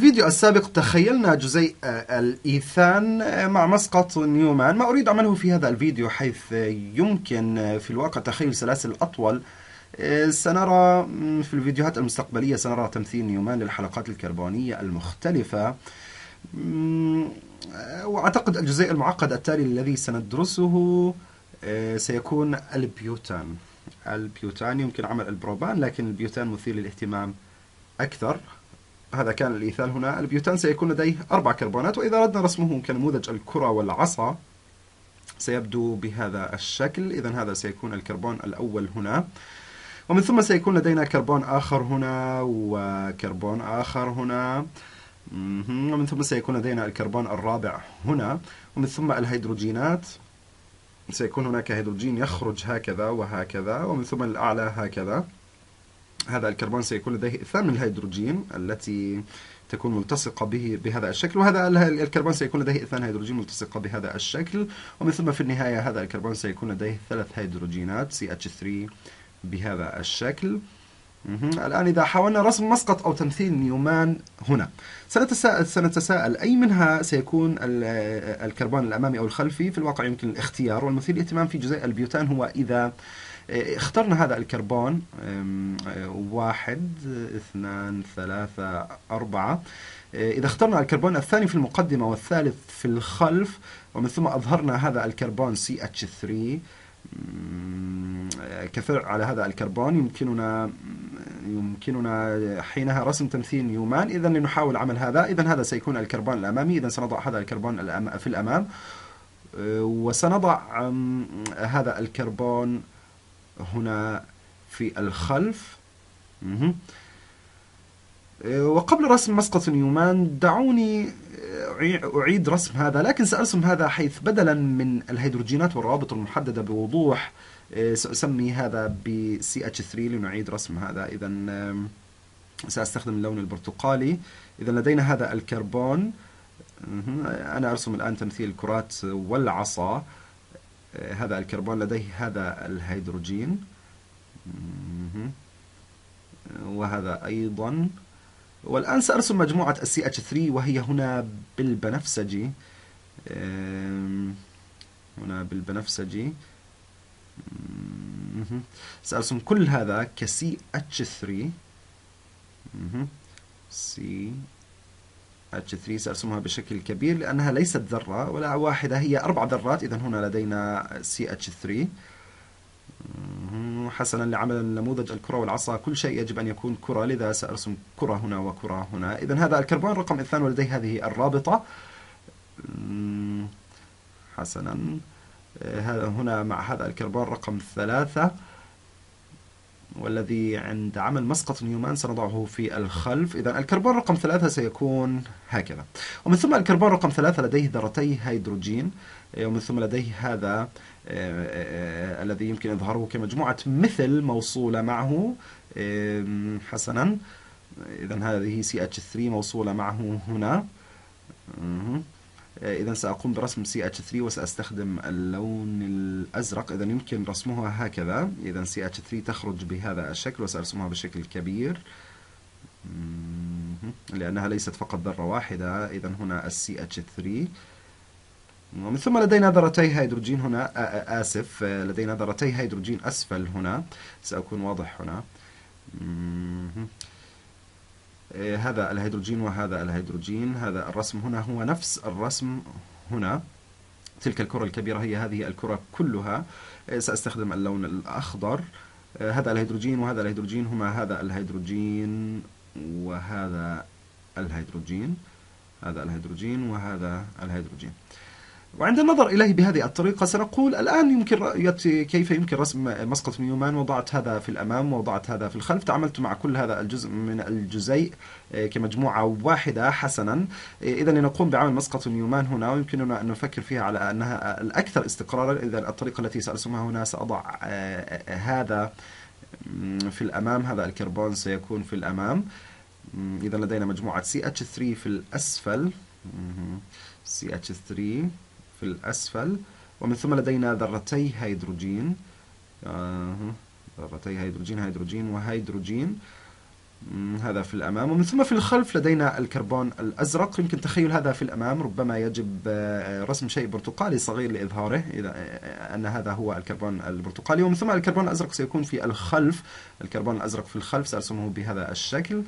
الفيديو السابق تخيلنا جزيء الإيثان مع مسقط نيومان. ما أريد عمله في هذا الفيديو حيث يمكن في الواقع تخيل سلاسل أطول. سنرى في الفيديوهات المستقبلية سنرى تمثيل نيومان للحلقات الكربونية المختلفة. وأعتقد الجزيء المعقد التالي الذي سندرسه سيكون البيوتان. البيوتان يمكن عمل البروبان لكن البيوتان مثير للاهتمام أكثر. هذا كان الإيثال هنا. البيوتان سيكون لديه أربع كربونات وإذا أردنا رسمه كنموذج الكرة والعصا سيبدو بهذا الشكل. إذا هذا سيكون الكربون الأول هنا. ومن ثم سيكون لدينا كربون آخر هنا وكربون آخر هنا. ومن ثم سيكون لدينا الكربون الرابع هنا. ومن ثم الهيدروجينات. سيكون هناك هيدروجين يخرج هكذا وهكذا. ومن ثم الأعلى هكذا. هذا الكربون سيكون لديه إثنان من الهيدروجين التي تكون ملتصقة به بهذا الشكل وهذا الكربون سيكون لديه اثنان هيدروجين ملتصقة بهذا الشكل ومن ثم في النهاية هذا الكربون سيكون لديه ثلاث هيدروجينات CH3 بهذا الشكل. الآن إذا حاولنا رسم مسقط أو تمثيل نيومان هنا. سنتساءل, سنتساءل أي منها سيكون الكربون الأمامي أو الخلفي؟ في الواقع يمكن الاختيار والمثير للاهتمام في جزيء البيوتان هو إذا اخترنا هذا الكربون واحد اثنان ثلاثة أربعة. إذا اخترنا الكربون الثاني في المقدمة والثالث في الخلف ومن ثم أظهرنا هذا الكربون CH3 كفرع على هذا الكربون. يمكننا يمكننا حينها رسم تمثيل نيومان. إذا لنحاول عمل هذا. إذا هذا سيكون الكربون الأمامي. إذا سنضع هذا الكربون في الأمام. وسنضع هذا الكربون هنا في الخلف. وقبل رسم مسقط نيومان دعوني أعيد رسم هذا لكن سأرسم هذا حيث بدلا من الهيدروجينات والروابط المحددة بوضوح. سأسمي هذا ب CH3 لنعيد رسم هذا. إذا سأستخدم اللون البرتقالي. إذا لدينا هذا الكربون. أنا أرسم الآن تمثيل الكرات والعصا. هذا الكربون لديه هذا الهيدروجين. وهذا أيضا. والآن سأرسم مجموعة ال CH3 وهي هنا بالبنفسجي. هنا بالبنفسجي. سأرسم كل هذا ك CH3 CH3 سأرسمها بشكل كبير لأنها ليست ذرة ولا واحدة هي أربع ذرات. إذا هنا لدينا CH3 حسنا لعمل نموذج الكرة والعصا. كل شيء يجب أن يكون كرة لذا سأرسم كرة هنا وكرة هنا. إذا هذا الكربون رقم اثنان ولديه هذه الرابطة. حسنا. هذا هنا مع هذا الكربون رقم ثلاثة. والذي عند عمل مسقط نيومان سنضعه في الخلف. إذا الكربون رقم ثلاثة سيكون هكذا. ومن ثم الكربون رقم ثلاثة لديه ذرتي هيدروجين. ومن ثم لديه هذا الذي يمكن إظهاره كمجموعة مثل موصولة معه. حسنا. إذا هذه CH3 موصولة معه هنا. إذا سأقوم برسم CH3 وسأستخدم اللون الأزرق إذا يمكن رسمها هكذا. إذا CH3 تخرج بهذا الشكل وسأرسمها بشكل كبير. لأنها ليست فقط ذرة واحدة. إذا هنا ال CH3 ومن ثم لدينا ذرتي هيدروجين هنا آسف. لدينا ذرتي هيدروجين أسفل هنا. سأكون واضح هنا. هذا الهيدروجين وهذا الهيدروجين هذا الرسم هنا هو نفس الرسم هنا. تلك الكرة الكبيرة هي هذه الكرة كلها. سأستخدم اللون الأخضر. هذا الهيدروجين وهذا الهيدروجين هما هذا الهيدروجين وهذا الهيدروجين. هذا الهيدروجين وهذا الهيدروجين. وعند النظر إليه بهذه الطريقة سنقول الآن يمكن كيف يمكن رسم مسقط نيومان وضعت هذا في الأمام ووضعت هذا في الخلف. تعاملت مع كل هذا الجزء من الجزيء كمجموعة واحدة حسنا. إذا لنقوم بعمل مسقط نيومان هنا ويمكننا أن نفكر فيها على أنها الأكثر استقرارا. إذا الطريقة التي سأرسمها هنا سأضع هذا في الأمام. هذا الكربون سيكون في الأمام. إذا لدينا مجموعة CH3 في الأسفل. CH3 في الأسفل. ومن ثم لدينا ذرتي هيدروجين. ذرتي هيدروجين هيدروجين وهيدروجين. هذا في الأمام. ومن ثم في الخلف لدينا الكربون الأزرق. يمكن تخيل هذا في الأمام. ربما يجب آه، رسم شيء برتقالي صغير لإظهاره إذا آه، أن هذا هو الكربون البرتقالي. ومن ثم الكربون الأزرق سيكون في الخلف. الكربون الأزرق في الخلف سأرسمه بهذا الشكل.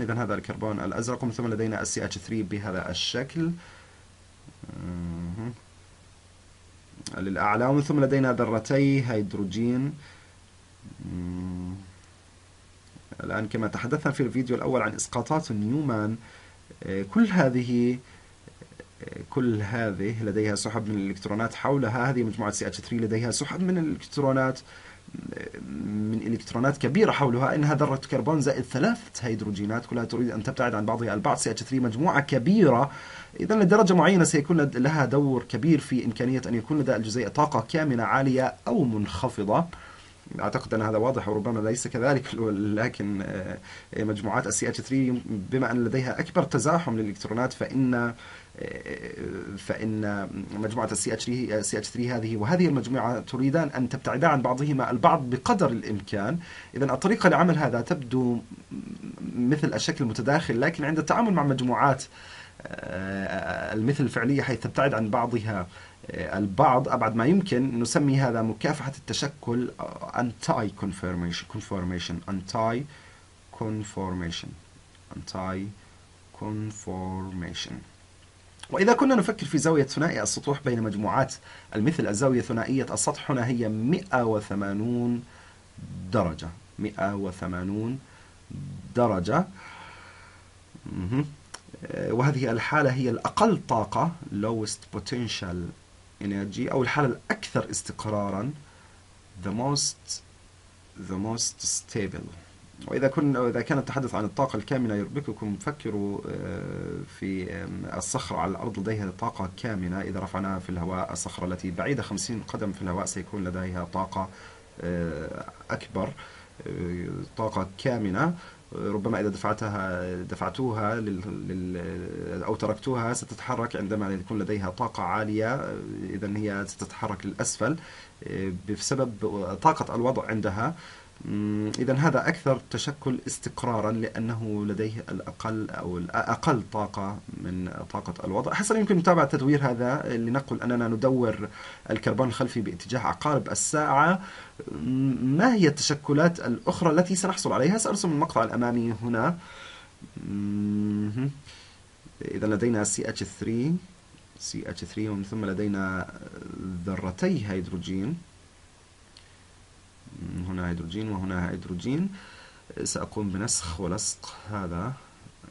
إذا هذا الكربون الأزرق. ومن ثم لدينا ال CH3 بهذا الشكل. للأعلى ومن ثم لدينا ذرتي هيدروجين. الآن كما تحدثنا في الفيديو الأول عن إسقاطات نيومان آه، كل هذه آه، كل هذه لديها سحب من الإلكترونات حولها. هذه مجموعة CH3 لديها سحب من الإلكترونات. من إلكترونات كبيرة حولها إنها ذرة كربون زائد ثلاثة هيدروجينات كلها تريد أن تبتعد عن بعضها. البعض CH3 مجموعة كبيرة إذا لدرجة معينة سيكون لها دور كبير في إمكانية أن يكون لدى الجزيء طاقة كامنة عالية أو منخفضة. أعتقد أن هذا واضح وربما ليس كذلك لكن آه، مجموعات ال CH3 بما أن لديها أكبر تزاحم للإلكترونات فإن آه، فإن مجموعة السي اتش 3 سي اتش 3 هذه وهذه المجموعة تريدان أن تبتعدا عن بعضهما البعض بقدر الإمكان. إذا الطريقة لعمل هذا تبدو مثل الشكل المتداخل لكن عند التعامل مع مجموعات آه، المثل الفعلية حيث تبتعد عن بعضها آه، البعض أبعد ما يمكن نسمي هذا مكافحة التشكل anti conformation conformation anti conformation anti conformation وإذا كنا نفكر في زاوية ثنائي السطوح بين مجموعات المثل الزاوية ثنائية السطح هنا هي 180 درجة. 180 درجة. آه، وهذه الحالة هي الأقل طاقة lowest potential energy أو الحالة الأكثر استقرارا the most the most stable. وإذا كنا إذا كان التحدث عن الطاقة الكامنة يربككم فكروا آه، في الصخرة على الأرض لديها طاقة كامنة. إذا رفعناها في الهواء الصخرة التي بعيدة 50 قدم في الهواء سيكون لديها طاقة آه، أكبر آه، طاقة كامنة. ربما إذا دفعتها دفعتوها. لل... أو تركتوها ستتحرك عندما يكون لديها طاقة عالية. إذا هي ستتحرك للأسفل بسبب طاقة الوضع عندها. إذا هذا أكثر تشكل استقرارا لأنه لديه الأقل أو أقل طاقة من طاقة الوضع. حسنا يمكن متابعة تدوير هذا لنقل أننا ندور الكربون الخلفي باتجاه عقارب الساعة. ما هي التشكلات الأخرى التي سنحصل عليها؟ سأرسم المقطع الأمامي هنا. إذا لدينا CH3 CH3 ومن ثم لدينا ذرتي هيدروجين. هنا هيدروجين وهنا هيدروجين سأقوم بنسخ ولصق هذا.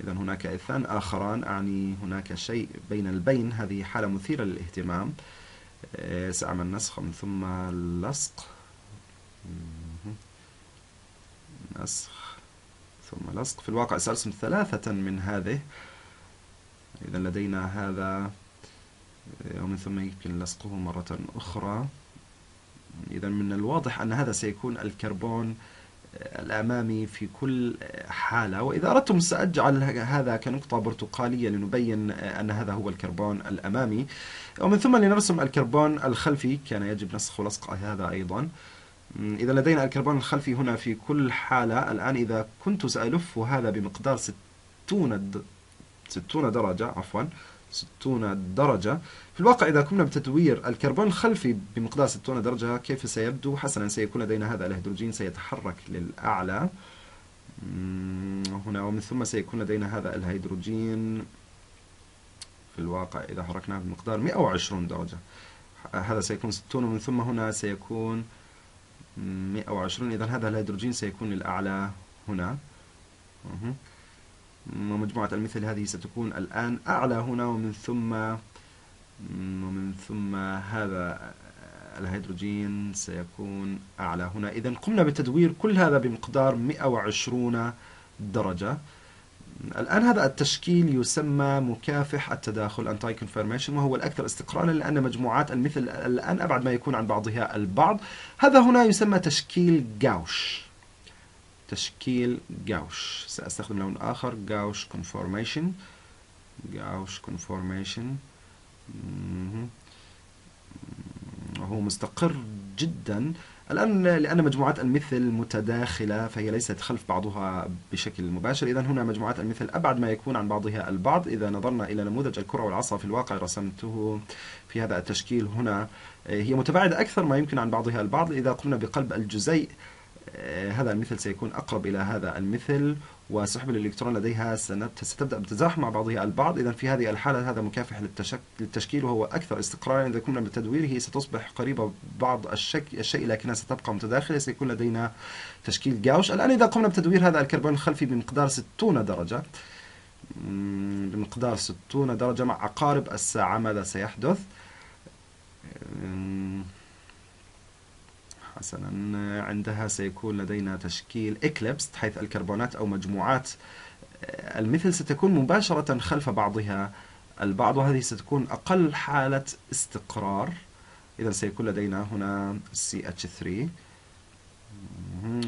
إذا هناك إثان آخران أعني هناك شيء بين البين. هذه حالة مثيرة للاهتمام. سأعمل نسخ من ثم لصق. نسخ ثم لصق. في الواقع سأرسم ثلاثة من هذه. إذا لدينا هذا ومن ثم يمكن لصقه مرة أخرى. إذا من الواضح أن هذا سيكون الكربون الأمامي في كل حالة. وإذا أردتم سأجعل هذا كنقطة برتقالية لنبين أن هذا هو الكربون الأمامي. ومن ثم لنرسم الكربون الخلفي. كان يجب نسخ ولصق هذا أيضا. إذا لدينا الكربون الخلفي هنا في كل حالة الآن إذا كنت سألف هذا بمقدار 60 60 درجة عفوا 60 درجة. في الواقع إذا قمنا بتدوير الكربون الخلفي بمقدار 60 درجة كيف سيبدو؟ حسنا سيكون لدينا هذا الهيدروجين سيتحرك للأعلى. هنا ومن ثم سيكون لدينا هذا الهيدروجين. في الواقع إذا حركناه بمقدار 120 درجة. هذا سيكون 60 ومن ثم هنا سيكون 120 إذا هذا الهيدروجين سيكون للأعلى هنا. ومجموعة المثل هذه ستكون الآن أعلى هنا ومن ثم ومن ثم هذا الهيدروجين سيكون أعلى هنا. إذا قمنا بتدوير كل هذا بمقدار 120 درجة. الآن هذا التشكيل يسمى مكافح التداخل anti conformation وهو الأكثر استقرارا لأن مجموعات المثل الآن أبعد ما يكون عن بعضها البعض. هذا هنا يسمى تشكيل جاوش. تشكيل جاوش. سأستخدم لون آخر جاوش conformation. جاوش conformation. وهو مستقر جدا. الآن لأن مجموعات المثل متداخلة فهي ليست خلف بعضها بشكل مباشر إذا هنا مجموعات المثل أبعد ما يكون عن بعضها البعض. إذا نظرنا إلى نموذج الكرة والعصا في الواقع رسمته في هذا التشكيل هنا. هي متباعدة أكثر ما يمكن عن بعضها البعض. إذا قمنا بقلب الجزيء هذا المثل سيكون أقرب إلى هذا المثل وسحب الإلكترون لديها ستبدأ بتزاحم مع بعضها البعض. إذا في هذه الحالة هذا مكافح للتشكيل وهو أكثر استقرارا. إذا قمنا بتدويره ستصبح قريبة بعض الشك... الشيء لكنها ستبقى متداخلة. سيكون لدينا تشكيل gauche. الآن إذا قمنا بتدوير هذا الكربون الخلفي بمقدار 60 درجة. بمقدار 60 درجة مع عقارب الساعة. ماذا سيحدث؟ حسنا. عندها سيكون لدينا تشكيل eclipsed حيث الكربونات أو مجموعات آه، المثل ستكون مباشرة خلف بعضها. البعض وهذه ستكون أقل حالة استقرار. إذا سيكون لدينا هنا CH3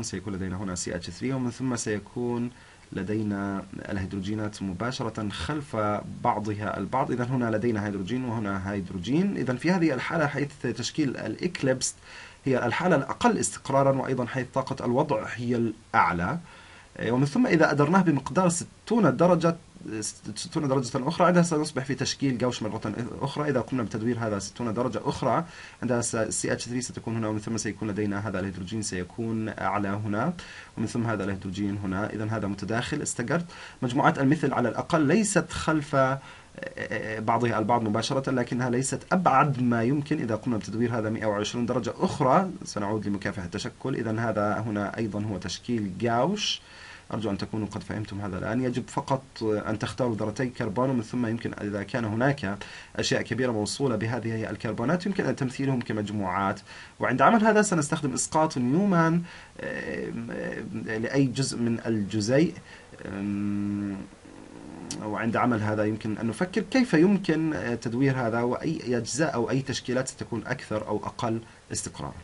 سيكون لدينا هنا CH3 ومن ثم سيكون لدينا الهيدروجينات مباشرة خلف بعضها البعض. إذا هنا لدينا هيدروجين وهنا هيدروجين. إذا في هذه الحالة حيث تشكيل الإكليبس هي الحالة الأقل استقرارا وأيضا حيث طاقة الوضع هي الأعلى. ومن ثم إذا أدرناه بمقدار 60 درجة 60 درجة أخرى عندها سنصبح في تشكيل جوش مرة أخرى. إذا قمنا بتدوير هذا 60 درجة أخرى عندها CH3 ستكون هنا ومن ثم سيكون لدينا هذا الهيدروجين سيكون أعلى هنا ومن ثم هذا الهيدروجين هنا. إذا هذا متداخل استقرت. مجموعات المثل على الأقل ليست خلف بعضها البعض مباشرة لكنها ليست أبعد ما يمكن. إذا قمنا بتدوير هذا 120 درجة أخرى سنعود لمكافحة التشكل. إذا هذا هنا أيضا هو تشكيل جاوش. أرجو أن تكونوا قد فهمتم هذا الآن. يجب فقط أن تختاروا ذرتي كربون ومن ثم يمكن إذا كان هناك أشياء كبيرة موصولة بهذه الكربونات يمكن أن تمثيلهم كمجموعات. وعند عمل هذا سنستخدم إسقاط نيومان لأي جزء من الجزيء. وعند عمل هذا يمكن أن نفكر كيف يمكن تدوير هذا وأي أجزاء أو أي تشكيلات ستكون أكثر أو أقل استقرارا.